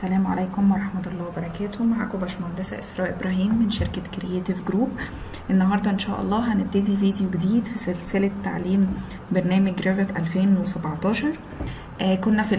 السلام عليكم ورحمة الله وبركاته. معكم باشمهندسة إسراء إبراهيم من شركة Creative Group النهاردة إن شاء الله هنبتدي فيديو جديد في سلسلة تعليم برنامج Revit 2017 آه كنا في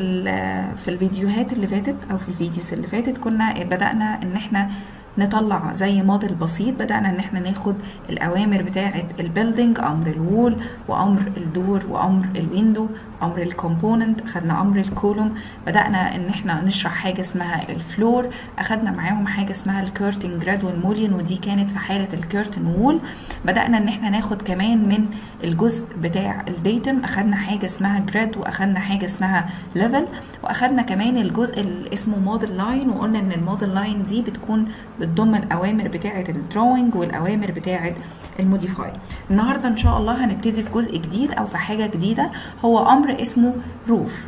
في الفيديوهات اللي فاتت أو في ال videos اللي فاتت كنا بدأنا إن إحنا نطلع زي موديل بسيط. بدأنا إن إحنا ناخد الأوامر بتاعة ال building أمر ال wall وأمر ال door وأمر ال window أمر ال component خدنا أمر ال column بدأنا إن إحنا نشرح حاجة اسمها ال floor أخدنا معاهم حاجة اسمها ال curtain grid وال mullion ودي كانت في حالة ال curtain wall بدأنا إن إحنا ناخد كمان من الجزء بتاع ال datum أخدنا حاجة اسمها grid وأخدنا حاجة اسمها level وأخدنا كمان الجزء اللي اسمه model line وقلنا إن ال model line دي بتكون بتضم الأوامر بتاعة ال drawing والأوامر بتاعة ال modify النهارده إن شاء الله هنبتدي في جزء جديد أو في حاجة جديدة. هو أمر اسمه roof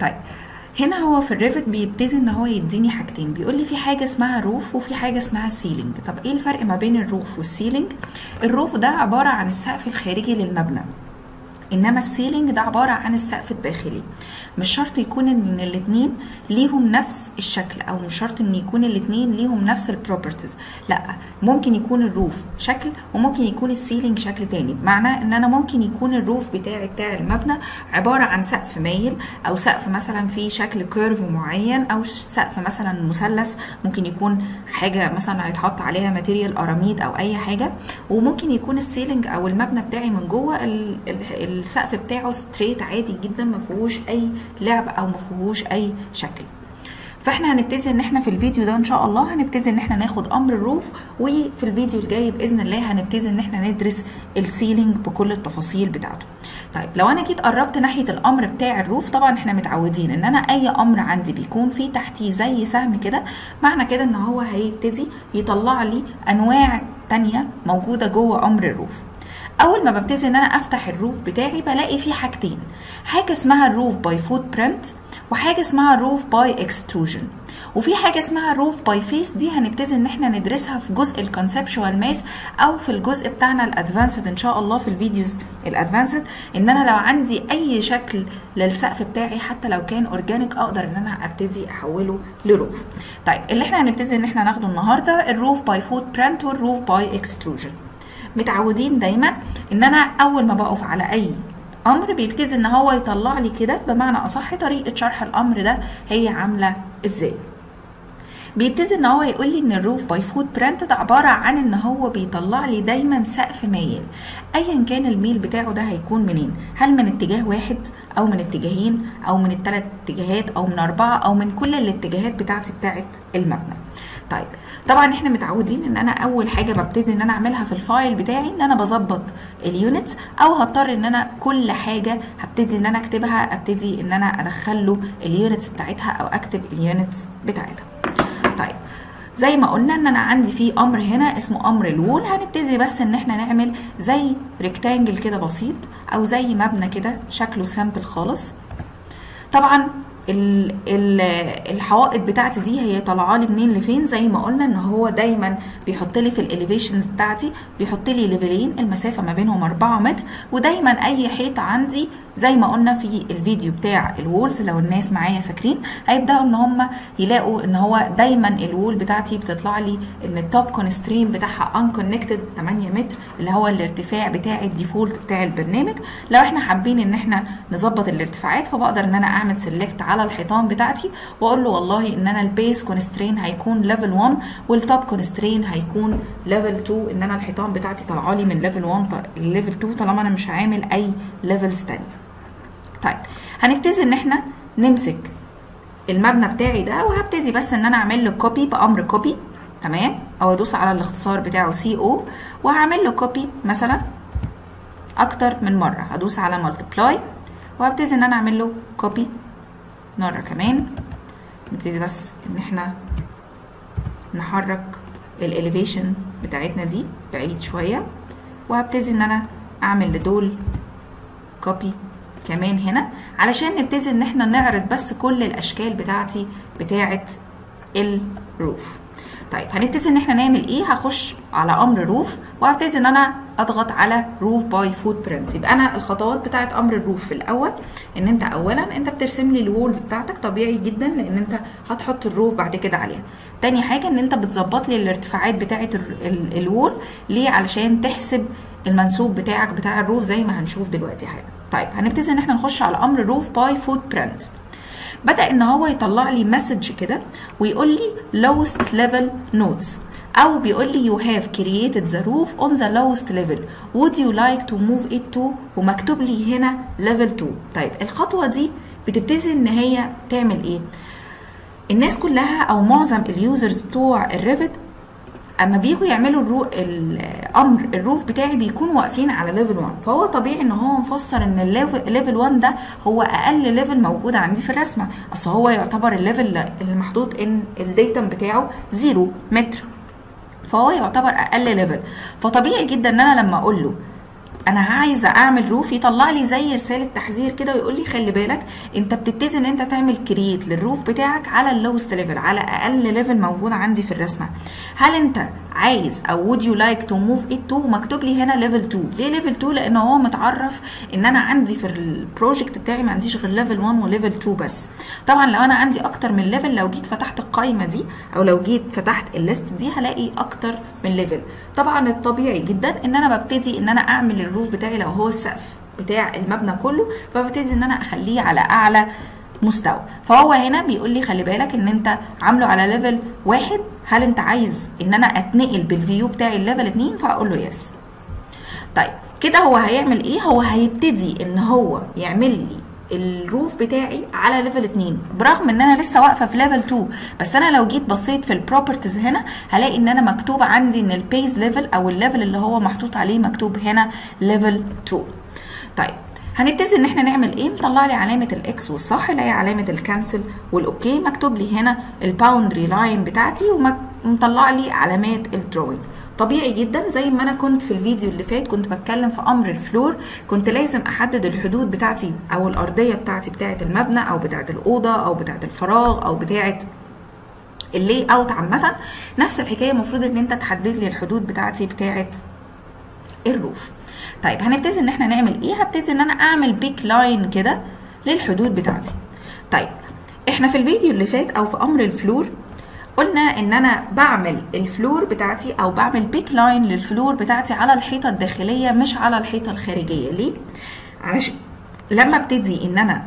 طيب هنا هو في ال Revit بيبتدي إن هو يديني حاجتين. بيقول لي في حاجة اسمها roof وفي حاجة اسمها ceiling طب إيه الفرق ما بين ال roof وال ceiling ال roof ده عبارة عن السقف الخارجي للمبنى. إنما ال ceiling ده عبارة عن السقف الداخلي. مش شرط يكون إن الاثنين ليهم نفس الشكل أو مش شرط إن يكون الاثنين ليهم نفس ال properties لأ ممكن يكون ال roof شكل وممكن يكون ال ceiling شكل تاني. معناه إن أنا ممكن يكون ال roof بتاعي بتاع المبنى عبارة عن سقف مايل أو سقف مثلا فيه شكل curve معين أو سقف مثلا مثلث. ممكن يكون حاجة مثلا هيتحط عليها material أراميد أو أي حاجة. وممكن يكون ال ceiling أو المبنى بتاعي من جوه السقف بتاعه straight عادي جدا ما فيهوش أي لعب أو ما فيهوش أي شكل. فإحنا هنبتدي إن إحنا في الفيديو ده إن شاء الله هنبتدي إن إحنا ناخد أمر ال roof وفي الفيديو الجاي بإذن الله هنبتدي إن إحنا ندرس ال ceiling بكل التفاصيل بتاعته. طيب لو أنا جيت قربت ناحية الأمر بتاع ال roof طبعا إحنا متعودين إن أنا أي أمر عندي بيكون فيه تحتيه زي سهم كده معنى كده إن هو هيبتدي يطلع لي أنواع تانية موجودة جوه أمر ال roof. أول ما ببتدي إن أنا أفتح ال roof بتاعي بلاقي فيه حاجتين. حاجة اسمها ال roof by footprint وحاجة اسمها ال roof by extrusion وفي حاجة اسمها ال roof by face دي هنبتدي إن إحنا ندرسها في جزء ال conceptual mass أو في الجزء بتاعنا ال advanced إن شاء الله في ال videos ال advanced إن أنا لو عندي أي شكل للسقف بتاعي حتى لو كان organic أقدر إن أنا أبتدي أحوله ل roof. طيب اللي إحنا هنبتدي إن إحنا ناخده النهارده ال roof by footprint وال roof by extrusion متعودين دايما إن أنا أول ما بقف على أي أمر بيبتدي إن هو يطلع لي كده بمعنى أصح طريقة شرح الأمر ده هي عاملة إزاي. بيبتدي إن هو يقول لي إن ال roof by footprint ده عبارة عن إن هو بيطلع لي دايما سقف مايل. ايا كان الميل بتاعه ده هيكون منين؟ هل من اتجاه واحد أو من اتجاهين أو من الثلاث اتجاهات أو من أربعة أو من كل الاتجاهات بتاعتي بتاعت المبنى؟ طيب. طبعا إحنا متعودين إن أنا أول حاجة ببتدي إن أنا أعملها في ال file بتاعي إن أنا بظبط ال units أو هضطر إن أنا كل حاجة هبتدي إن أنا أكتبها أبتدي إن أنا ادخل له ال units بتاعتها أو أكتب ال units بتاعتها. طيب. زي ما قلنا إن أنا عندي في أمر هنا اسمه أمر ال wall. هنبتدي بس إن إحنا نعمل زي rectangle كده بسيط أو زي مبنى كده شكله simple خالص. طبعا الحوائط بتاعتي دي هي طالعه لي منين لفين؟ زي ما قلنا إن هو دايما بيحط لي في ال elevations بتاعتي بيحط لي level ين المسافة ما بينهم 4 متر ودايما أي حيط عندي زي ما قلنا في الفيديو بتاع ال walls لو الناس معايا فاكرين هيبدأوا إن هم يلاقوا إن هو دايما ال wall بتاعتي بتطلع لي إن ال top constraint بتاعها unconnected 8 متر اللي هو الارتفاع بتاع ال default بتاع البرنامج. لو إحنا حابين إن إحنا نظبط الارتفاعات فبقدر إن أنا أعمل select على الحيطان بتاعتي وأقول له والله إن أنا ال base constraint هيكون level 1 وال top constraint هيكون level 2 إن أنا الحيطان بتاعتي طالعة لي من level 1 ل level 2 طالما أنا مش عامل أي levels تانيه طيب هنبتدي إن إحنا نمسك المبنى بتاعي ده وهبتدي بس إن أنا أعمل له copy بأمر copy تمام؟ أو أدوس على الاختصار بتاعه CO وهعمل له copy مثلا أكتر من مرة. هدوس على multiple وهبتدي إن أنا أعمل له copy مرة كمان. نبتدي بس إن إحنا نحرك ال elevation بتاعتنا دي بعيد شوية. وهبتدي إن أنا أعمل لدول copy كمان هنا علشان نبتدي إن إحنا نعرض بس كل الأشكال بتاعتي بتاعة ال roof. طيب هنبتدي إن إحنا نعمل إيه؟ هخش على أمر roof وهبتدي إن أنا أضغط على roof by footprint يبقى أنا الخطوات بتاعت أمر ال roof في الأول إن أنت اولا أنت بترسم لي ال walls بتاعتك طبيعي جدا لأن أنت هتحط ال roof بعد كده عليها. تاني حاجة إن أنت بتظبط لي الارتفاعات بتاعت ال wall ليه؟ علشان تحسب المنسوب بتاعك بتاع ال roof زي ما هنشوف دلوقتي حالا. طيب هنبتدي إن إحنا نخش على أمر roof by footprint بدأ إن هو يطلع لي message كده ويقول لي lowest level notes أو بيقول لي you have created the roof on the lowest level. Would you like to move it to ومكتوب لي هنا level 2 طيب الخطوة دي بتبتدي إن هي تعمل إيه؟ الناس كلها أو معظم ال users بتوع ال Revit أما بيجوا يعملوا ال roo... الامر ال roof بتاعي بيكونوا واقفين على level 1 فهو طبيعي إن هو مفسر إن ال level 1 ده هو أقل level موجود عندي في الرسمة. أصل هو يعتبر ال level اللي محطوط إن ال datum بتاعه 0 متر. فهو يعتبر أقل level فطبيعي جدا إن أنا لما أقول له أنا عايزة أعمل roof يطلع لي زي رسالة تحذير كده ويقول لي خلي بالك أنت بتبتدي إن أنت تعمل create لل roof بتاعك على ال lowest level على أقل level موجود عندي في الرسمة. هل أنت عايز أو would you like to move it to مكتوب لي هنا level 2 ليه level 2 لأن هو متعرف إن أنا عندي في ال project بتاعي ما عنديش غير level 1 و level 2 بس. طبعا لو أنا عندي أكتر من level لو جيت فتحت القائمه دي أو لو جيت فتحت ال list دي هلاقي أكتر من level طبعا الطبيعي جدا إن أنا ببتدي إن أنا أعمل ال roof بتاعي لو هو السقف بتاع المبنى كله فببتدي إن أنا أخليه على أعلى مستوى. فهو هنا بيقول لي خلي بالك إن أنت عامله على level واحد هل أنت عايز إن أنا أتنقل بال view بتاعي ل level 2 فأقول له yes طيب كده هو هيعمل إيه؟ هو هيبتدي إن هو يعمل لي ال roof بتاعي على level 2 برغم إن أنا لسه واقفة في level 2 بس أنا لو جيت بصيت في ال properties هنا هلاقي إن أنا مكتوب عندي إن ال base level أو ال level اللي هو محطوط عليه مكتوب هنا level 2 طيب هنبتدي إن إحنا نعمل إيه؟ مطلع لي علامة ال X والصح اللي هي علامة ال cancel وال okay. مكتوب لي هنا ال boundary line بتاعتي ومطلع لي علامات ال drawing طبيعي جدا زي ما أنا كنت في الفيديو اللي فات كنت بتكلم في أمر ال floor كنت لازم أحدد الحدود بتاعتي أو الأرضية بتاعتي بتاعة المبنى أو بتاعة الأوضة أو بتاعة الفراغ أو بتاعة ال layout عامة. نفس الحكاية المفروض إن أنت تحدد لي الحدود بتاعتي بتاعة ال roof. طيب هنبتدي إن إحنا نعمل إيه؟ هبتدي إن أنا أعمل pick line كده للحدود بتاعتي. طيب إحنا في الفيديو اللي فات أو في أمر ال floor قلنا إن أنا بعمل ال floor بتاعتي أو بعمل pick line لل floor بتاعتي على الحيطة الداخلية مش على الحيطة الخارجية. ليه؟ علشان لما ابتدي إن أنا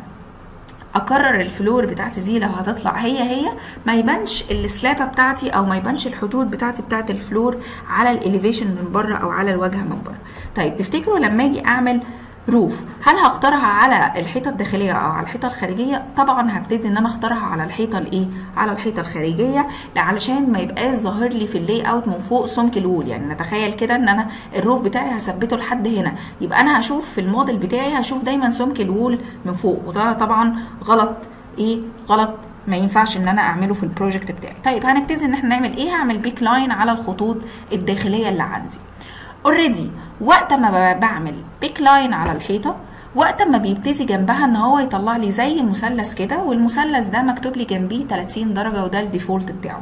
أكرر ال floor بتاعتي دي لو هتطلع هي هي ما يبانش ال slab بتاعتي أو ما يبانش الحدود بتاعتي بتاعت ال floor على ال elevation من بره أو على الواجهه من بره. طيب تفتكروا لما أجي أعمل roof هل هختارها على الحيطة الداخلية أو على الحيطة الخارجية؟ طبعا هبتدي إن أنا أختارها على الحيطة الإيه؟ على الحيطة الخارجية علشان ما يبقاش ظاهر لي في ال layout من فوق سمك ال wall. يعني نتخيل كده إن أنا ال roof بتاعي هثبته لحد هنا. يبقى أنا هشوف في الموديل بتاعي هشوف دايما سمك ال wall من فوق. وده طبعا غلط. إيه؟ غلط. ما ينفعش إن أنا أعمله في ال project بتاعي. طيب هنبتدي إن إحنا نعمل إيه؟ هعمل pick line على الخطوط الداخلية اللي عندي. already وقت ما بعمل pick line على الحيطة وقت ما بيبتدي جنبها إن هو يطلع لي زي مثلث كده والمثلث ده مكتوب لي جنبيه 30 درجة وده ال default بتاعه.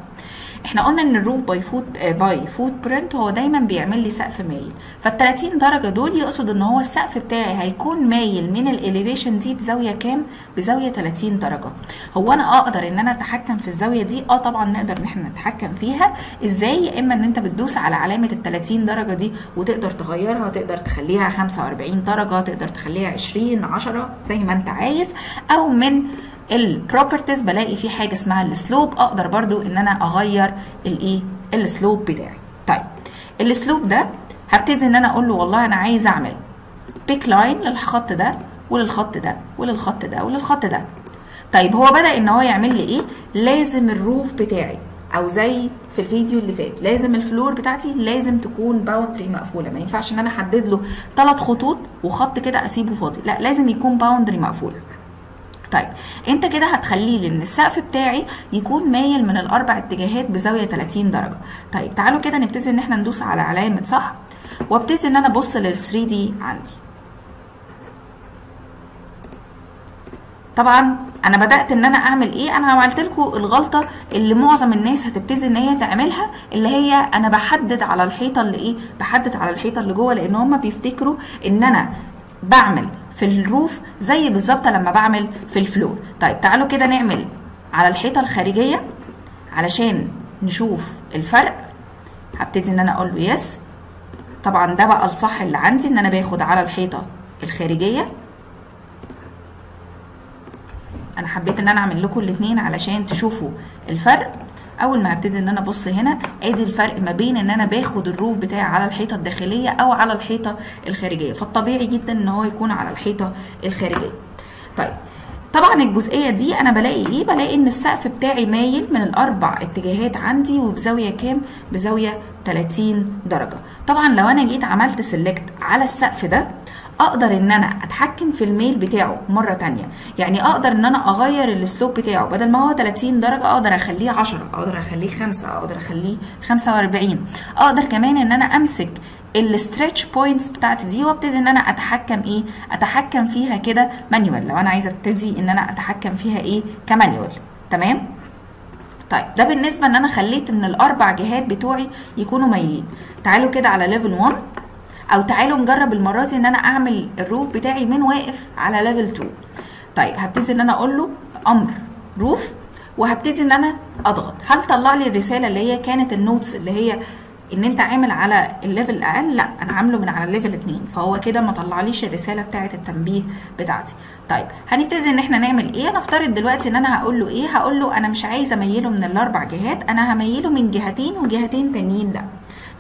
إحنا قلنا إن ال roof by foot by footprint هو دايما بيعمل لي سقف مايل. فال 30 درجة دول يقصد إن هو السقف بتاعي هيكون مايل من ال elevation دي بزاوية كام؟ بزاوية 30 درجة. هو أنا أقدر إن أنا أتحكم في الزاوية دي؟ آه طبعا نقدر إن إحنا نتحكم فيها. إزاي؟ يا إما إن أنت بتدوس على علامة ال 30 درجة دي وتقدر تغيرها تقدر تخليها 45 درجة تقدر تخليها 20 10 زي ما أنت عايز. أو من ال properties بلاقي في حاجة اسمها ال slope. أقدر برضو إن أنا أغير الإيه؟ ال slope بتاعي. طيب ال slope ده هبتدي إن أنا أقول له والله أنا عايز أعمل pick line للخط ده وللخط ده وللخط ده وللخط ده. طيب هو بدأ إن هو يعمل لي إيه؟ لازم ال roof بتاعي أو زي في الفيديو اللي فات لازم ال floor بتاعتي لازم تكون boundary مقفولة. ما ينفعش إن أنا أحدد له ثلاث خطوط وخط كده أسيبه فاضي. لا لازم يكون boundary مقفولة. طيب انت كده هتخليه لي إن السقف بتاعي يكون مايل من الأربع اتجاهات بزاوية 30 درجة. طيب تعالوا كده نبتدي إن إحنا ندوس على علامة صح؟ وابتدي إن أنا أبص لل 3D عندي. طبعا أنا بدأت إن أنا أعمل إيه؟ أنا عملت لكم الغلطة اللي معظم الناس هتبتدي إن هي تعملها اللي هي أنا بحدد على الحيطة اللي إيه؟ بحدد على الحيطة اللي جوه لأن هم بيفتكروا إن أنا بعمل في ال roof زي بالظبط لما بعمل في ال floor. طيب تعالوا كده نعمل على الحيطة الخارجية علشان نشوف الفرق. هبتدي إن أنا أقول له yes طبعا ده بقى الصح اللي عندي إن أنا باخد على الحيطة الخارجية. أنا حبيت إن أنا أعمل لكم الاثنين علشان تشوفوا الفرق. أول ما هبتدي إن أنا أبص هنا آدي الفرق ما بين إن أنا باخد الروف بتاعي على الحيطة الداخلية أو على الحيطة الخارجية. فالطبيعي جدا إن هو يكون على الحيطة الخارجية. طيب طبعا الجزئية دي أنا بلاقي إيه؟ بلاقي إن السقف بتاعي مايل من الأربع اتجاهات عندي وبزاوية كام؟ بزاوية 30 درجة. طبعا لو أنا جيت عملت select على السقف ده أقدر إن أنا أتحكم في الميل بتاعه مرة تانية. يعني أقدر إن أنا أغير ال slope بتاعه. بدل ما هو 30 درجة أقدر أخليه 10 أقدر أخليه 5 أقدر أخليه 45 أقدر كمان إن أنا أمسك ال stretch points بتاعتي دي وأبتدي إن أنا أتحكم إيه؟ أتحكم فيها كده manual لو أنا عايزة أبتدي إن أنا أتحكم فيها إيه؟ ك manual. تمام؟ طيب ده بالنسبة إن أنا خليت إن الأربع جهات بتوعي يكونوا مايلين. تعالوا كده على level 1 أو تعالوا نجرب المرة دي إن أنا أعمل ال roof بتاعي من واقف على level 2 طيب هبتدي إن أنا أقول له أمر roof وهبتدي إن أنا أضغط. هل لي الرسالة اللي هي كانت ال notes اللي هي إن أنت عامل على ال level الاقل لأ أنا عامله من على ال level 2 فهو كده ما طلعليش الرسالة بتاعه التنبيه بتاعتي. طيب هنبتدي إن إحنا نعمل إيه؟ نفترض دلوقتي إن أنا هقول له إيه؟ هقول له أنا مش عايزه أميله من الأربع جهات أنا هميله من جهتين وجهتين تانيين. لأ.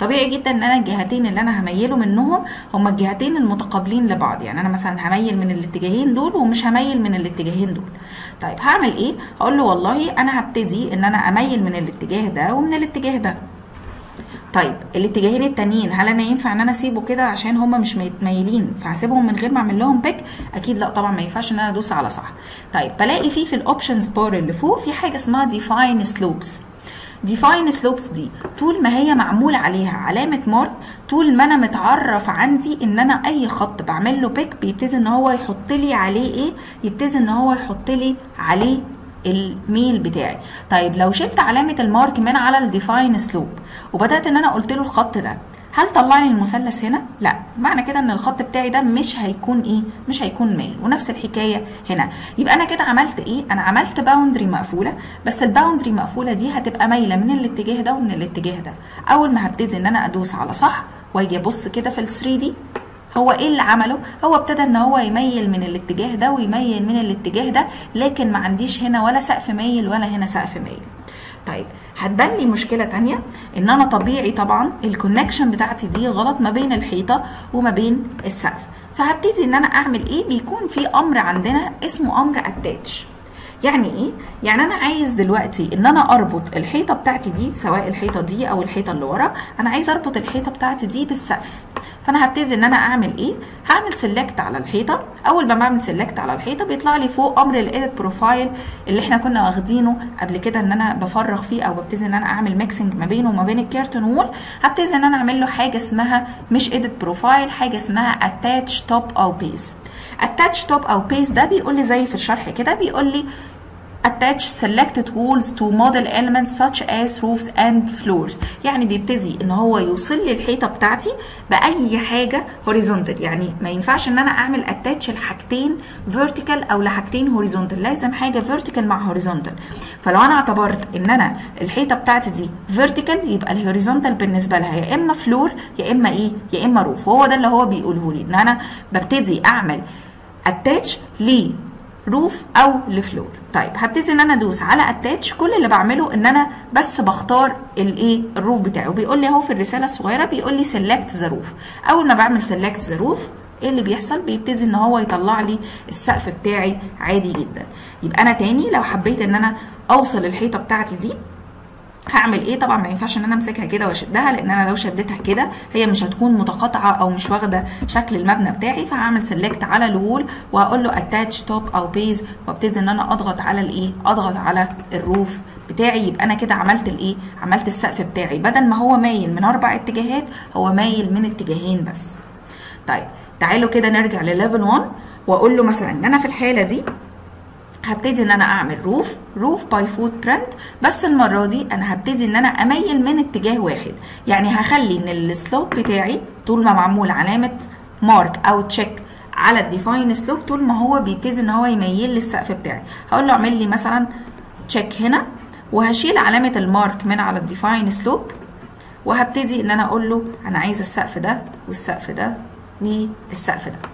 طبيعي جدا إن أنا الجهتين اللي أنا هميله منهم هما الجهتين المتقابلين لبعض. يعني أنا مثلا هميل من الاتجاهين دول ومش هميل من الاتجاهين دول. طيب هعمل إيه؟ هقول له والله أنا هبتدي إن أنا أميل من الاتجاه ده ومن الاتجاه ده. طيب الاتجاهين التانيين هل أنا ينفع إن أنا أسيبه كده عشان هما مش متميلين فهسيبهم من غير ما أعمل لهم بيك أكيد لأ طبعا ما ينفعش إن أنا أدوس على صح. طيب بلاقي فيه في ال options bar اللي فوق في حاجة اسمها define slopes define slopes دي. طول ما هي معمول عليها علامة mark طول ما أنا متعرف عندي إن أنا أي خط بعمل له pick بيبتدي إن هو يحط لي عليه إيه؟ يبتدي إن هو يحط لي عليه الميل بتاعي. طيب لو شلت علامة ال mark من على ال define slope وبدأت إن أنا قلت له الخط ده هل طلع لي المثلث هنا؟ لا. معنى كده إن الخط بتاعي ده مش هيكون إيه؟ مش هيكون مايل. ونفس الحكاية هنا. يبقى أنا كده عملت إيه؟ أنا عملت boundary مقفولة بس ال boundary مقفولة دي هتبقى مايلة من الاتجاه ده ومن الاتجاه ده. أول ما هبتدي إن أنا أدوس على صح وأجي أبص كده في ال 3D هو إيه اللي عمله؟ هو ابتدى إن هو يميل من الاتجاه ده ويميل من الاتجاه ده لكن ما عنديش هنا ولا سقف مايل ولا هنا سقف مايل. طيب هتبان لي مشكلة تانية؟ إن أنا طبيعي طبعا ال connection بتاعتي دي غلط ما بين الحيطة وما بين السقف. فهبتدي إن أنا أعمل إيه؟ بيكون في أمر عندنا اسمه أمر attach يعني إيه؟ يعني أنا عايز دلوقتي إن أنا أربط الحيطة بتاعتي دي سواء الحيطة دي أو الحيطة اللي ورا أنا عايز أربط الحيطة بتاعتي دي بالسقف. فأنا هبتدي إن أنا أعمل إيه؟ هعمل select على الحيطة. أول ما بعمل select على الحيطة بيطلع لي فوق أمر ال edit profile اللي إحنا كنا واخدينه قبل كده إن أنا بفرغ فيه أو ببتدي إن أنا أعمل mixing ما بينه وما بين ال curtain wall. هبتدي إن أنا أعمل له حاجة اسمها مش edit profile حاجة اسمها attach top or base attach top or base ده بيقول لي زي في الشرح كده بيقول لي attach selected walls to model elements such as roofs and floors. يعني بيبتدي إن هو يوصل لي الحيطة بتاعتي بأي حاجة horizontal. يعني ما ينفعش إن أنا أعمل attach لحاجتين vertical أو لحاجتين horizontal. لازم حاجة vertical مع horizontal. فلو أنا اعتبرت إن أنا الحيطة بتاعتي دي vertical يبقى ال horizontal بالنسبة لها يا إما floor يا إما إيه؟ يا إما roof هو ده اللي هو بيقوله لي إن أنا ببتدي أعمل attach ليه roof أو ل floor طيب هبتدي إن أنا أدوس على attach كل اللي بعمله إن أنا بس بختار الإيه؟ ال roof بتاعه. بيقول لي أهو في الرسالة الصغيرة بيقول لي select the roof أول ما بعمل select the roof إيه اللي بيحصل؟ بيبتدي إن هو يطلع لي السقف بتاعي عادي جدا. يبقى أنا تاني لو حبيت إن أنا أوصل الحيطة بتاعتي دي هعمل إيه؟ طبعا ما ينفعش إن أنا أمسكها كده وأشدها لأن أنا لو شدتها كده هي مش هتكون متقاطعة أو مش واخدة شكل المبنى بتاعي فهعمل select على ال wall وهقول له attach top or base وأبتدي إن أنا أضغط على الإيه؟ أضغط على ال roof بتاعي. يبقى أنا كده عملت الإيه؟ عملت السقف بتاعي. بدل ما هو مايل من أربع اتجاهات هو مايل من اتجاهين بس. طيب تعالوا كده نرجع لل level 1 وأقول له مثلا إن أنا في الحالة دي هبتدي إن أنا أعمل roof roof by footprint بس المرة دي أنا هبتدي إن أنا أميل من اتجاه واحد. يعني هخلي إن ال slope بتاعي طول ما معمول علامة mark أو check على ال define slope طول ما هو بيبتدي إن هو يميل للسقف بتاعي. هقول له أعمل لي مثلا check هنا وهشيل علامة ال mark من على ال define slope وهبتدي إن أنا أقول له أنا عايز السقف ده والسقف ده والسقف ده.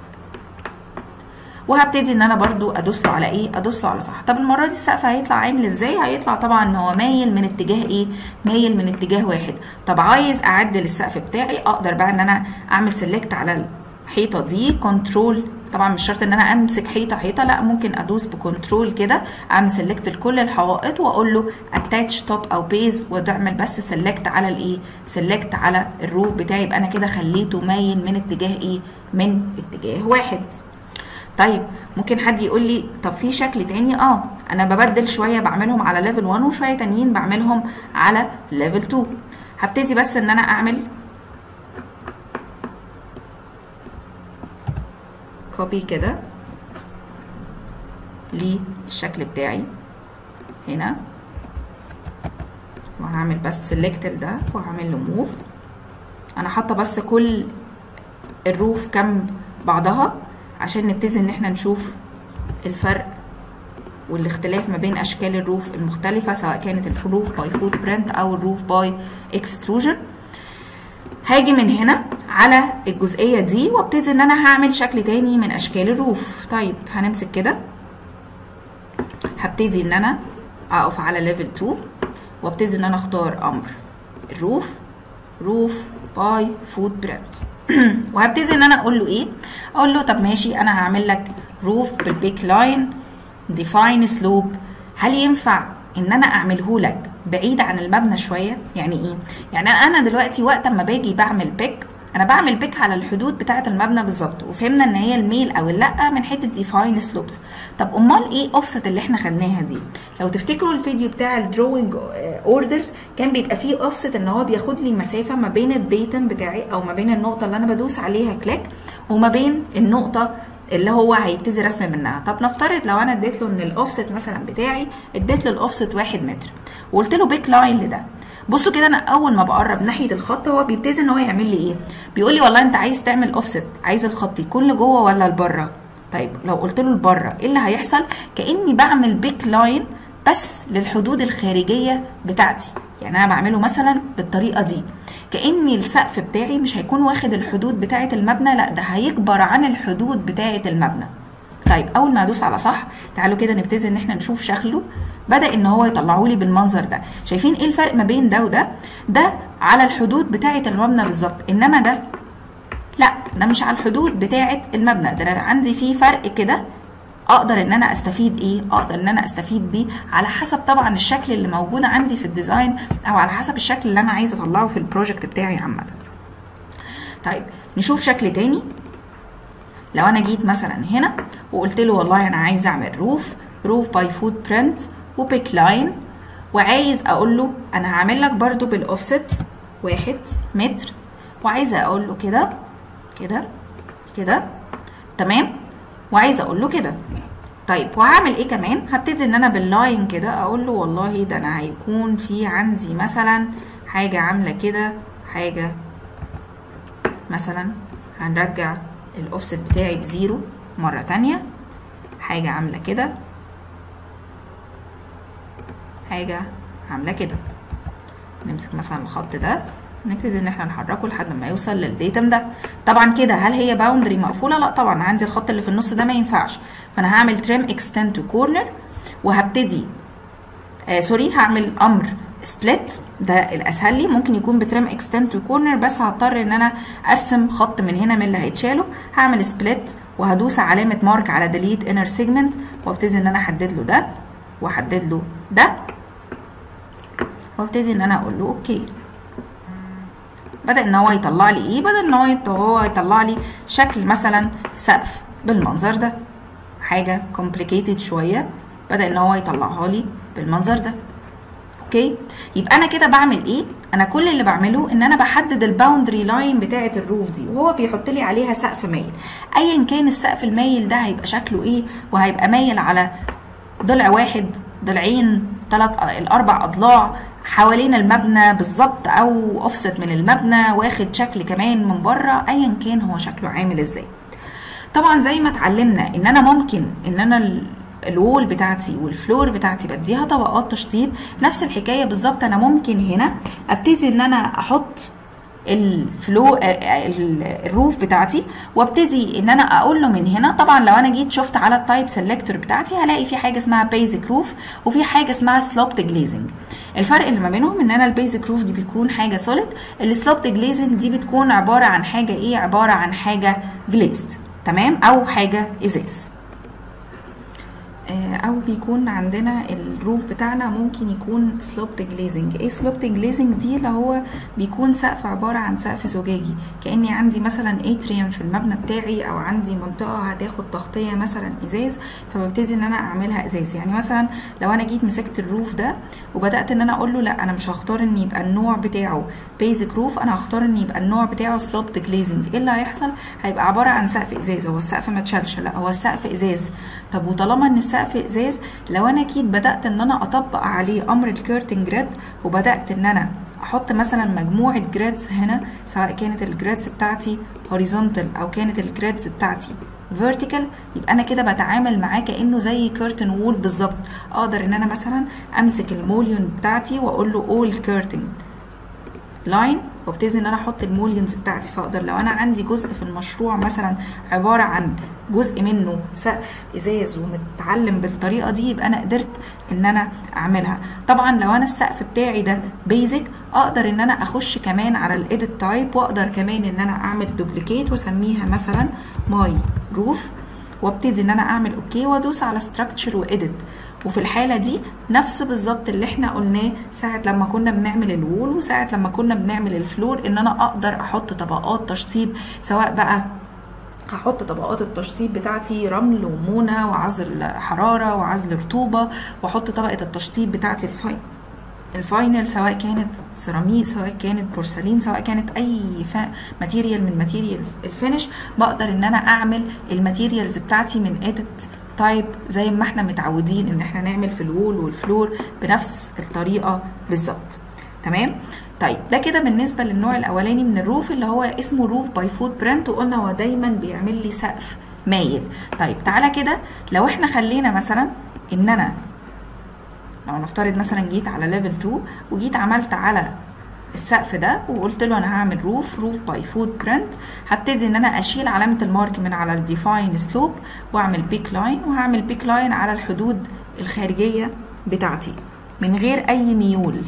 وهبتدي إن أنا برضو أدوس له على إيه؟ أدوس له على صح. طب المرة دي السقف هيطلع عامل إزاي؟ هيطلع طبعا إن هو مايل من اتجاه إيه؟ مايل من اتجاه واحد. طب عايز أعدل السقف بتاعي أقدر بقى إن أنا أعمل select على الحيطة دي control طبعا مش شرط إن أنا أمسك حيطة حيطة لأ ممكن أدوس ب control كده أعمل select لكل الحوائط وأقول له attach top or base وتعمل بس select على الإيه؟ select على ال roof بتاعي. يبقى أنا كده خليته مايل من اتجاه إيه؟ من اتجاه واحد. طيب ممكن حد يقول لي طب في شكل تاني؟ آه أنا ببدل شوية بعملهم على level 1 وشوية تانيين بعملهم على level 2 هبتدي بس إن أنا أعمل copy كده للشكل بتاعي. هنا. وهعمل بس select ده وهعمل له move أنا حاطة بس كل ال roof جنب بعضها. عشان نبتدي إن إحنا نشوف الفرق والاختلاف ما بين أشكال ال roof المختلفة سواء كانت ال roof by footprint أو ال roof by extrusion هاجي من هنا على الجزئية دي وابتدي إن أنا هعمل شكل تاني من أشكال ال roof. طيب هنمسك كده. هبتدي إن أنا أقف على level 2 وابتدي إن أنا أختار أمر. ال roof roof by footprint وهبتدي إن أنا أقول له إيه؟ أقول له طب ماشي أنا هعمل لك roof بال pick line define slope هل ينفع إن أنا أعمله لك بعيد عن المبنى شوية؟ يعني إيه؟ يعني أنا دلوقتي وقت ما باجي بعمل pick أنا بعمل pick على الحدود بتاعة المبنى بالظبط وفهمنا إن هي الميل أو اللا من حتة define slopes طب أمال إيه اوفست اللي إحنا خدناها دي؟ لو تفتكروا الفيديو بتاع ال drawing orders كان بيبقى فيه اوفست إن هو بياخد لي مسافة ما بين ال datum بتاعي أو ما بين النقطة اللي أنا بدوس عليها click وما بين النقطة اللي هو هيبتدي رسم منها. طب نفترض لو أنا اديت له إن الاوفست مثلا بتاعي اديت له الاوفست 1 متر وقلت له pick line لده. بصوا كده أنا أول ما بقرب ناحية الخط هو بيبتدي إن هو يعمل لي إيه؟ بيقول لي والله أنت عايز تعمل اوفست عايز الخط يكون لجوه ولا لبره؟ طيب لو قلت له لبره إيه اللي هيحصل؟ كأني بعمل pick line بس للحدود الخارجية بتاعتي. يعني أنا بعمله مثلا بالطريقة دي. كأني السقف بتاعي مش هيكون واخد الحدود بتاعة المبنى لأ ده هيكبر عن الحدود بتاعة المبنى. طيب أول ما ادوس على صح تعالوا كده نبتدي إن إحنا نشوف شكله. بدأ إن هو يطلعه لي بالمنظر ده. شايفين إيه الفرق ما بين ده وده؟ ده على الحدود بتاعة المبنى بالظبط. إنما ده؟ لا ده مش على الحدود بتاعة المبنى. ده أنا عندي فيه فرق كده. أقدر إن أنا أستفيد إيه؟ أقدر إن أنا أستفيد بيه على حسب طبعا الشكل اللي موجود عندي في ال design أو على حسب الشكل اللي أنا عايزه أطلعه في ال project بتاعي عامة. طيب نشوف شكل تاني. لو أنا جيت مثلا هنا وقلت له والله أنا عايز أعمل roof roof by footprint و pick line وعايز أقول له أنا هعمل لك برده بالاوفست واحد متر وعايزه أقول له كده كده كده تمام؟ وعايزه أقول له كده. طيب وهعمل إيه كمان؟ هبتدي إن أنا بال line كده أقول له والله ده أنا هيكون في عندي مثلا حاجة عاملة كده حاجة مثلا هنرجع الاوفست بتاعي بزيرو مرة تانية. حاجة عاملة كده. حاجة عاملة كده. نمسك مثلا الخط ده. نبتدي إن إحنا نحركه لحد ما يوصل لل datum ده. طبعا كده هل هي boundary مقفولة؟ لا طبعا عندي الخط اللي في النص ده ما ينفعش. فأنا هعمل trim extend to corner وهبتدي آه sorry هعمل أمر split ده الأسهل لي. ممكن يكون ب trim extend to corner بس هضطر إن أنا أرسم خط من هنا من اللي هيتشاله. هعمل split وهدوس علامة mark على delete inner segment وابتدي إن أنا أحدد له ده وأحدد له ده وابتدي إن أنا أقول له okay بدأ إن هو يطلع لي إيه؟ بدأ إن هو يطلع لي شكل مثلا سقف بالمنظر ده. حاجة complicated شوية. بدأ إن هو يطلعها لي بالمنظر ده. okay؟ يبقى أنا كده بعمل إيه؟ أنا كل اللي بعمله إن أنا بحدد ال boundary line بتاعة ال roof دي وهو بيحط لي عليها سقف مايل. ايا كان السقف المايل ده هيبقى شكله إيه؟ وهيبقى مايل على ضلع واحد ضلعين ثلاث الأربع أضلاع حوالين المبنى بالظبط أو أوفست من المبنى واخد شكل كمان من بره ايا كان هو شكله عامل إزاي. طبعا زي ما اتعلمنا إن أنا ممكن إن أنا ال wall بتاعتي وال floor بتاعتي بديها طبقات تشطيب. نفس الحكاية بالظبط أنا ممكن هنا أبتدي إن أنا أحط ال floo- ال roof بتاعتي وأبتدي إن أنا أقول له من هنا. طبعا لو أنا جيت شفت على ال type selector بتاعتي هلاقي في حاجة اسمها basic roof وفي حاجة اسمها sloped glazing الفرق اللي ما بينهم إن أنا ال basic roof دي بتكون حاجة solid ال sloped glazing دي بتكون عبارة عن حاجة إيه؟ عبارة عن حاجة glazed تمام؟ أو حاجة إزاز. أو بيكون عندنا ال roof بتاعنا ممكن يكون sloped glazing إيه sloped glazing دي؟ اللي هو بيكون سقف عبارة عن سقف زجاجي. كأني عندي مثلا atrium في المبنى بتاعي أو عندي منطقة هتاخد تغطية مثلا إزاز فببتدي إن أنا أعملها إزاز. يعني مثلا لو أنا جيت مسكت ال roof ده وبدأت إن أنا أقول له لا أنا مش هختار إن يبقى النوع بتاعه basic roof أنا هختار إن يبقى النوع بتاعه sloped glazing إيه اللي هيحصل؟ هيبقى عبارة عن سقف إزاز. هو السقف ما لا هو السقف إزاز. طب وطالما ان السقف إزاز لو أنا أكيد بدأت إن أنا أطبق عليه أمر ال curtain grid وبدأت إن أنا أحط مثلا مجموعة grids هنا سواء كانت ال grids بتاعتي horizontal أو كانت ال grids بتاعتي vertical يبقى أنا كده بتعامل معاه كأنه زي curtain wall بالظبط. أقدر إن أنا مثلا أمسك ال mullion بتاعتي وأقول له all curtain line وابتدي إن أنا أحط ال mullions بتاعتي. فأقدر لو أنا عندي جزء في المشروع مثلا عبارة عن جزء منه سقف إزاز ومتعلم بالطريقة دي يبقى أنا قدرت إن أنا أعملها. طبعا لو أنا السقف بتاعي ده basic أقدر إن أنا أخش كمان على ال edit type وأقدر كمان إن أنا أعمل duplicate وأسميها مثلا my roof وأبتدي إن أنا أعمل okay وأدوس على structure و edit وفي الحالة دي نفس بالظبط اللي إحنا قلناه ساعة لما كنا بنعمل ال wall وساعة لما كنا بنعمل ال floor إن أنا أقدر أحط طبقات تشطيب سواء بقى هحط طبقات التشطيب بتاعتي رمل ومونة وعزل حرارة وعزل رطوبة وأحط طبقة التشطيب بتاعتي ال fine ال final سواء كانت سيراميك سواء كانت بورسلين سواء كانت أي material من materials ال finish بقدر إن أنا أعمل ال materials بتاعتي من edit type زي ما إحنا متعودين ان إحنا نعمل في ال wall وال floor بنفس الطريقة بالظبط. تمام؟ طيب ده كده بالنسبة للنوع الأولاني من ال roof اللي هو اسمه roof by footprint وقلنا هو دايما بيعمل لي سقف مايل. طيب تعالى كده لو إحنا خلينا مثلا إن أنا لو نفترض مثلا جيت على level 2 وجيت عملت على السقف ده وقلت له أنا هعمل roof roof by footprint هبتدي إن أنا أشيل علامة ال mark من على ال define slope وأعمل pick line وهعمل pick line على الحدود الخارجية بتاعتي من غير أي ميول.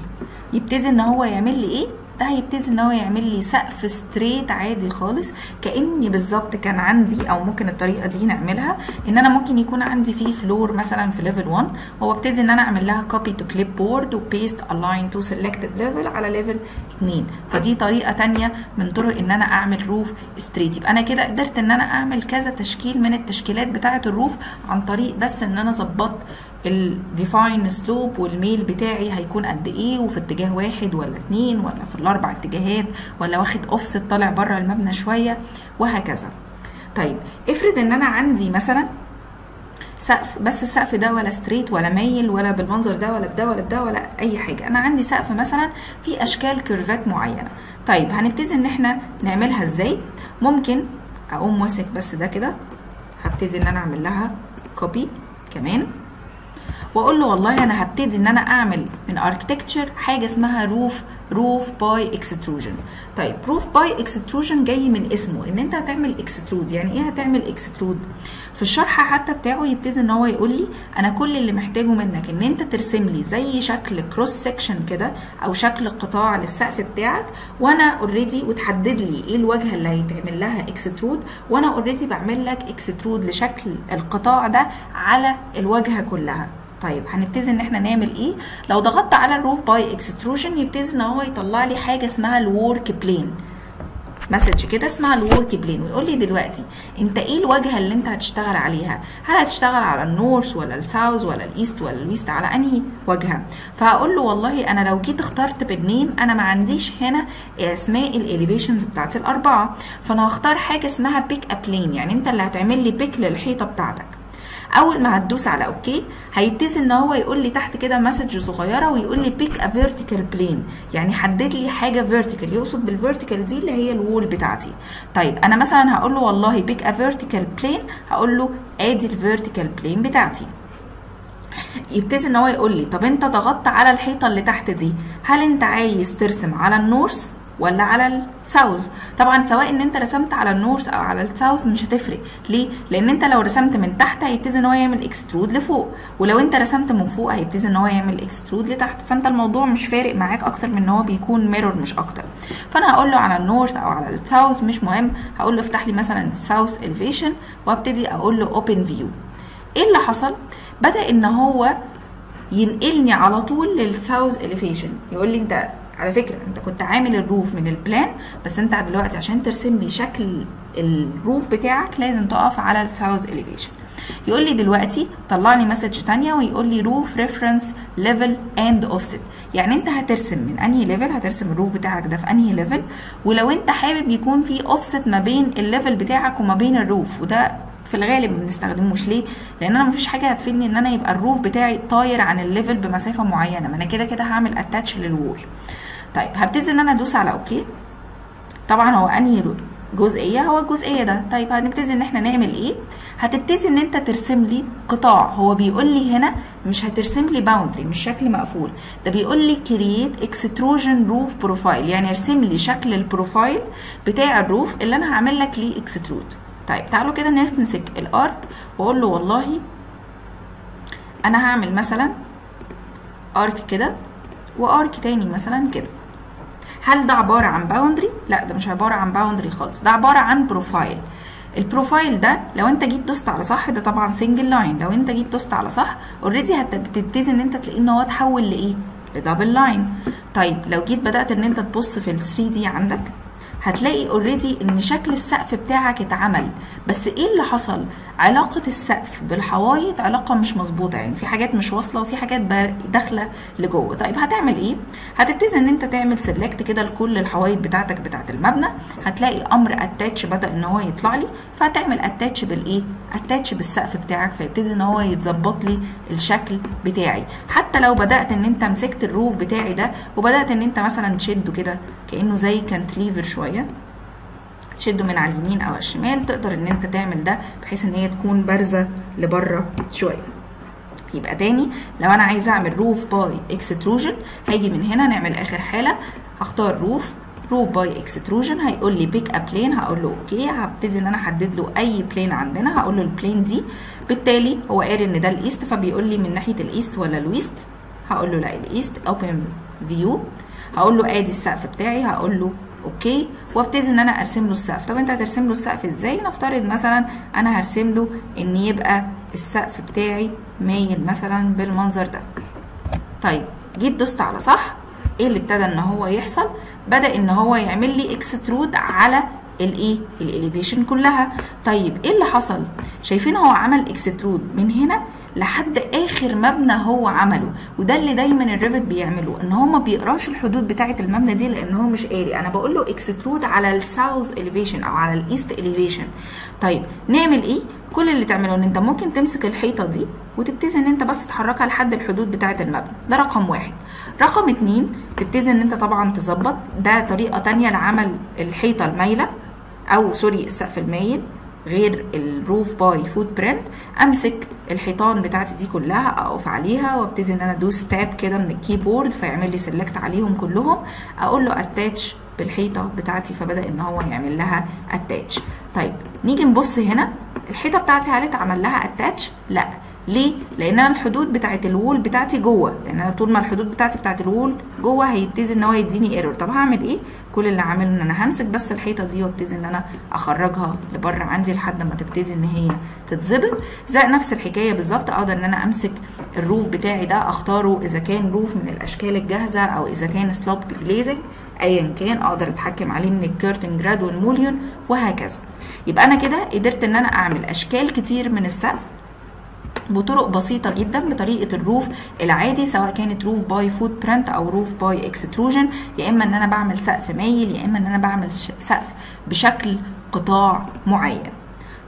يبتدي إن هو يعمل لي إيه؟ ده هيبتدي إن هو يعمل لي سقف straight عادي خالص كأني بالظبط كان عندي أو ممكن الطريقة دي نعملها إن أنا ممكن يكون عندي فيه floor مثلا في level 1 وأبتدي إن أنا أعمل لها copy to clipboard و paste aligned to selected level على level 2 فدي طريقة تانية من طرق إن أنا أعمل roof straight يبقى أنا كده قدرت إن أنا أعمل كذا تشكيل من التشكيلات بتاعة ال roof عن طريق بس إن أنا ظبطت ال define slope والميل بتاعي هيكون قد إيه وفي اتجاه واحد ولا اتنين ولا في الأربع اتجاهات ولا واخد اوفست طالع بره المبنى شوية وهكذا. طيب افرض إن أنا عندي مثلا سقف بس السقف ده ولا straight ولا مايل ولا بالمنظر ده ولا بده ولا بده ولا أي حاجة. أنا عندي سقف مثلا في أشكال كيرفات معينة. طيب هنبتدي إن إحنا نعملها إزاي؟ ممكن أقوم ماسك بس ده كده. هبتدي إن أنا أعمل لها copy كمان. واقول له والله أنا هبتدي ان أنا اعمل من architecture حاجة اسمها roof roof by extrusion طيب roof by extrusion جاي من اسمه ان انت هتعمل extrude يعني إيه هتعمل extrude في الشرح حتى بتاعه يبتدي ان هو يقول لي أنا كل اللي محتاجه منك إن أنت ترسم لي زي شكل cross section كده أو شكل قطاع للسقف بتاعك وأنا already وتحدد لي إيه الواجهة اللي هيتعمل لها extrude وأنا already بعمل لك extrude لشكل القطاع ده على الواجهة كلها. طيب هنبتدي إن إحنا نعمل إيه؟ لو ضغطت على ال roof by extrusion يبتدي إن هو يطلع لي حاجة اسمها ال work plane. message كده اسمها ال work plane. ويقول لي دلوقتي أنت إيه الواجهة اللي أنت هتشتغل عليها؟ هل هتشتغل على النورث ولا الساوث ولا الإيست ولا الويست؟ على أنهي واجهة؟ فهقول له والله أنا لو جيت اخترت بال name أنا ما عنديش هنا أسماء ال elevations بتاعت الأربعة. فأنا هختار حاجة اسمها pick a plane يعني أنت اللي هتعمل لي pick للحيطة بتاعتك. أول ما هتدوس على okay هيبتدي إن هو يقول لي تحت كده message صغيرة ويقول لي pick a vertical plane يعني حدد لي حاجة vertical يقصد بال vertical دي اللي هي ال wall بتاعتي. طيب أنا مثلا هقول له والله pick a vertical plane هقول له أدي ال vertical plane بتاعتي. يبتدي إن هو يقول لي طب أنت ضغطت على الحيطة اللي تحت دي هل أنت عايز ترسم على ال north ولا على ال south طبعا سواء إن أنت رسمت على ال north أو على ال south مش هتفرق. ليه؟ لأن أنت لو رسمت من تحت هيبتدي إن هو يعمل extrude لفوق. ولو أنت رسمت من فوق هيبتدي إن هو يعمل extrude لتحت. فأنت الموضوع مش فارق معاك أكتر من إن هو بيكون mirror مش أكتر. فأنا هقول له على ال north أو على ال south مش مهم. هقول له افتح لي مثلا ال south elevation وأبتدي أقول له open view إيه اللي حصل؟ بدأ إن هو ينقلني على طول لل south elevation يقول لي أنت على فكرة انت كنت عامل ال roof من ال plan بس انت دلوقتي عشان ترسم لي شكل ال roof بتاعك لازم تقف على ال south elevation يقول لي دلوقتي طلع لي message تانية ويقول لي roof reference level and offset يعني انت هترسم من انهي level هترسم ال roof بتاعك ده في انهي level ولو انت حابب يكون في اوفست ما بين ال level بتاعك وما بين ال roof وده في الغالب ما بنستخدموش ليه؟ لأن أنا مفيش حاجة هتفيدني إن أنا يبقى ال roof بتاعي طاير عن ال level بمسافة معينة ما أنا كده كده هعمل attach لل wall طيب هبتدي إن أنا أدوس على okay. طبعا هو أنهي جزئية؟ هو الجزئية ده. طيب هنبتدي إن إحنا نعمل إيه؟ هتبتدي إن أنت ترسم لي قطاع. هو بيقول لي هنا مش هترسم لي boundary مش شكل مقفول. ده بيقول لي create extrusion roof profile يعني ارسم لي شكل ال profile بتاع ال roof اللي أنا هعمل لك ليه extrude طيب تعالوا كده نمسك ال arc وأقول له والله أنا هعمل مثلا arc كده و arc تاني مثلا كده. هل ده عبارة عن boundary لا ده مش عبارة عن boundary خالص ده عبارة عن profile ال profile ده لو انت جيت دوست على صح ده طبعا single line لو انت جيت دوست على صح already هتبتدي إن انت تلاقي إن هو اتحول لإيه؟ ل double line طيب لو جيت بدأت إن انت تبص في ال 3D عندك هتلاقي already إن شكل السقف بتاعك اتعمل. بس إيه اللي حصل؟ علاقة السقف بالحوايط علاقة مش مظبوطة. يعني في حاجات مش واصلة وفي حاجات داخلة لجوه. طيب هتعمل إيه؟ هتبتدي إن أنت تعمل select كده لكل الحوايط بتاعتك بتاعت المبنى. هتلاقي أمر attach بدأ إن هو يطلع لي. فهتعمل attach بالإيه؟ attach بالسقف بتاعك. فيبتدي إن هو يتظبط لي الشكل بتاعي. حتى لو بدأت إن أنت مسكت ال roof بتاعي ده وبدأت إن أنت مثلا تشده كده كأنه زي cantilever شوية. تشده من على اليمين أو على الشمال تقدر إن أنت تعمل ده بحيث إن هي تكون بارزة لبرة شوية. يبقى تاني لو أنا عايزه أعمل roof by extrusion هاجي من هنا نعمل آخر حالة هختار roof roof by extrusion هيقول لي pick a plane هقول له okay هبتدي إن أنا أحدد له أي plane عندنا هقول له ال plane دي. بالتالي هو قال إن ده ال east فبيقول لي من ناحية ال east ولا ال west هقول له لا ال east open view هقول له ادي السقف بتاعي هقول له okay؟ وابتدي إن أنا أرسم له السقف. طب أنت هترسم له السقف إزاي؟ نفترض مثلا أنا هرسم له إن يبقى السقف بتاعي مايل مثلا بالمنظر ده. طيب جيت دوست على صح؟ إيه اللي ابتدى إن هو يحصل؟ بدأ إن هو يعمل لي extrude على الإيه؟ ال elevation كلها. طيب إيه اللي حصل؟ شايفين هو عمل extrude من هنا؟ لحد آخر مبنى هو عمله. وده اللي دايما ال Revit بيعمله إن هو ما بيقراش الحدود بتاعة المبنى دي لأن هو مش قاري. أنا بقول له extrude على ال south elevation أو على ال east elevation طيب نعمل إيه؟ كل اللي تعمله إن أنت ممكن تمسك الحيطة دي وتبتدي إن أنت بس تحركها لحد الحدود بتاعة المبنى. ده رقم واحد. رقم اتنين تبتدي إن أنت طبعا تظبط. ده طريقة تانية لعمل الحيطة المايلة أو sorry السقف المايل. غير ال roof by footprint أمسك الحيطان بتاعتي دي كلها أقف عليها وأبتدي إن أنا أدوس tab كده من ال keyboard فيعمل لي select عليهم كلهم أقول له attach بالحيطة بتاعتي فبدأ إن هو يعمل لها attach طيب نيجي نبص هنا الحيطة بتاعتي هل اتعمل لها attach لا. ليه؟ لأن أنا الحدود بتاعت ال wall بتاعتي جوه. لأن أنا طول ما الحدود بتاعتي بتاعت ال wall جوه هيبتدي إن هو يديني error طب هعمل إيه؟ كل اللي هعمله إن أنا همسك بس الحيطة دي وابتدي إن أنا أخرجها لبره عندي لحد ما تبتدي إن هي تتظبط. زي نفس الحكاية بالظبط. أقدر إن أنا أمسك ال roof بتاعي ده أختاره إذا كان roof من الأشكال الجاهزة أو إذا كان sloped glazing ايا كان أقدر أتحكم عليه من ال curtain grid وال mullion وهكذا. يبقى أنا كده قدرت إن أنا أعمل أشكال كتير من السقف. بطرق بسيطة جدا بطريقة ال roof العادي سواء كانت roof by footprint أو roof by extrusion يا إما إن أنا بعمل سقف مايل يا إما إن أنا بعمل سقف بشكل قطاع معين.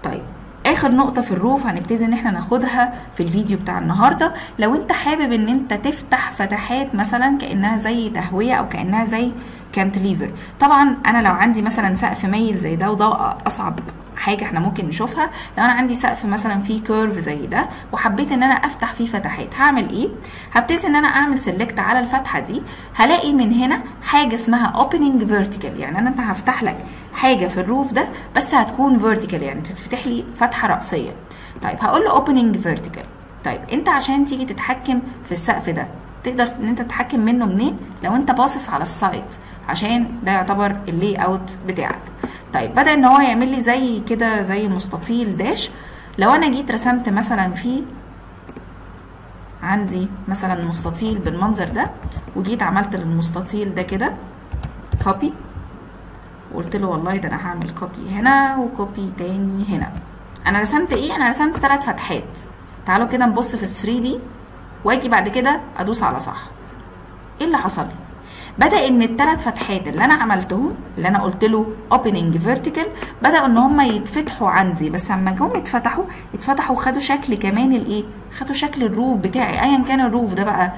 طيب آخر نقطة في ال roof هنبتدي إن إحنا ناخدها في الفيديو بتاع النهاردة. لو أنت حابب إن أنت تفتح فتحات مثلا كأنها زي تهوية أو كأنها زي cantilever طبعا أنا لو عندي مثلا سقف مايل زي ده وده أصعب حاجة إحنا ممكن نشوفها. لو أنا عندي سقف مثلا فيه curve زي ده وحبيت إن أنا أفتح فيه فتحات هعمل إيه؟ هبتدي إن أنا أعمل select على الفتحة دي. هلاقي من هنا حاجة اسمها opening vertical يعني أنا أنت هفتح لك حاجة في ال roof ده بس هتكون vertical يعني تتفتح لي فتحة رأسية. طيب هقول له opening vertical طيب أنت عشان تيجي تتحكم في السقف ده تقدر إن أنت تتحكم منه منين؟ لو أنت باصص على ال site عشان ده يعتبر ال layout بتاعك. طيب بدا ان هو يعمل لي زي كده زي مستطيل dash لو أنا جيت رسمت مثلا فيه عندي مثلا مستطيل بالمنظر ده وجيت عملت للمستطيل ده كده copy وقلت له والله ده أنا هعمل copy هنا و copy تاني هنا. أنا رسمت إيه؟ أنا رسمت ثلاث فتحات. تعالوا كده نبص في ال 3D وأجي بعد كده أدوس على صح. إيه اللي حصل؟ بدأ إن الثلاث فتحات اللي أنا عملتهم اللي أنا قلت له opening vertical بدأوا إن هم يتفتحوا عندي. بس لما جم اتفتحوا اتفتحوا خدوا شكل كمان الإيه؟ خدوا شكل ال roof بتاعي. ايا كان ال roof ده بقى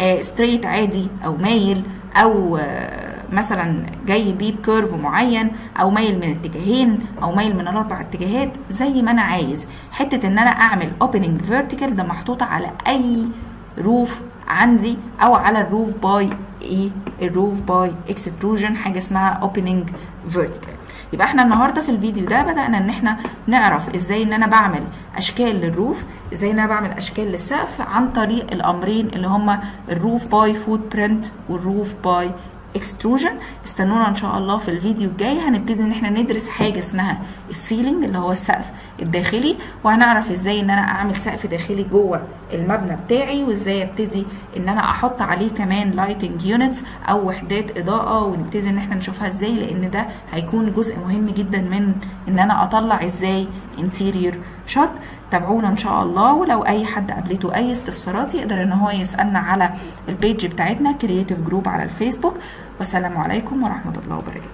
آه straight عادي أو مايل أو آه مثلا جاي بيه ب curve معين أو مايل من اتجاهين أو مايل من الأربع اتجاهات زي ما أنا عايز. حتة إن أنا أعمل opening vertical ده محطوط على أي roof عندي أو على ال roof by إيه ال roof by extrusion حاجة اسمها opening vertical يبقى إحنا النهارده في الفيديو ده بدأنا إن إحنا نعرف إزاي إن أنا بعمل أشكال لل roof إزاي إن أنا بعمل أشكال للسقف عن طريق الأمرين اللي هما ال roof by footprint وال roof by extrusion. استنونا إن شاء الله في الفيديو الجاي هنبتدي إن إحنا ندرس حاجة اسمها ال ceiling اللي هو السقف. الداخلي وهنعرف إزاي إن أنا أعمل سقف داخلي جوه المبنى بتاعي وإزاي أبتدي إن أنا أحط عليه كمان lighting units أو وحدات إضاءة ونبتدي إن إحنا نشوفها إزاي لأن ده هيكون جزء مهم جدا من إن أنا أطلع إزاي interior shot تابعونا إن شاء الله ولو أي حد قابلته أي استفسارات يقدر إن هو يسألنا على ال page بتاعتنا Creative Group على الفيسبوك. والسلام عليكم ورحمة الله وبركاته.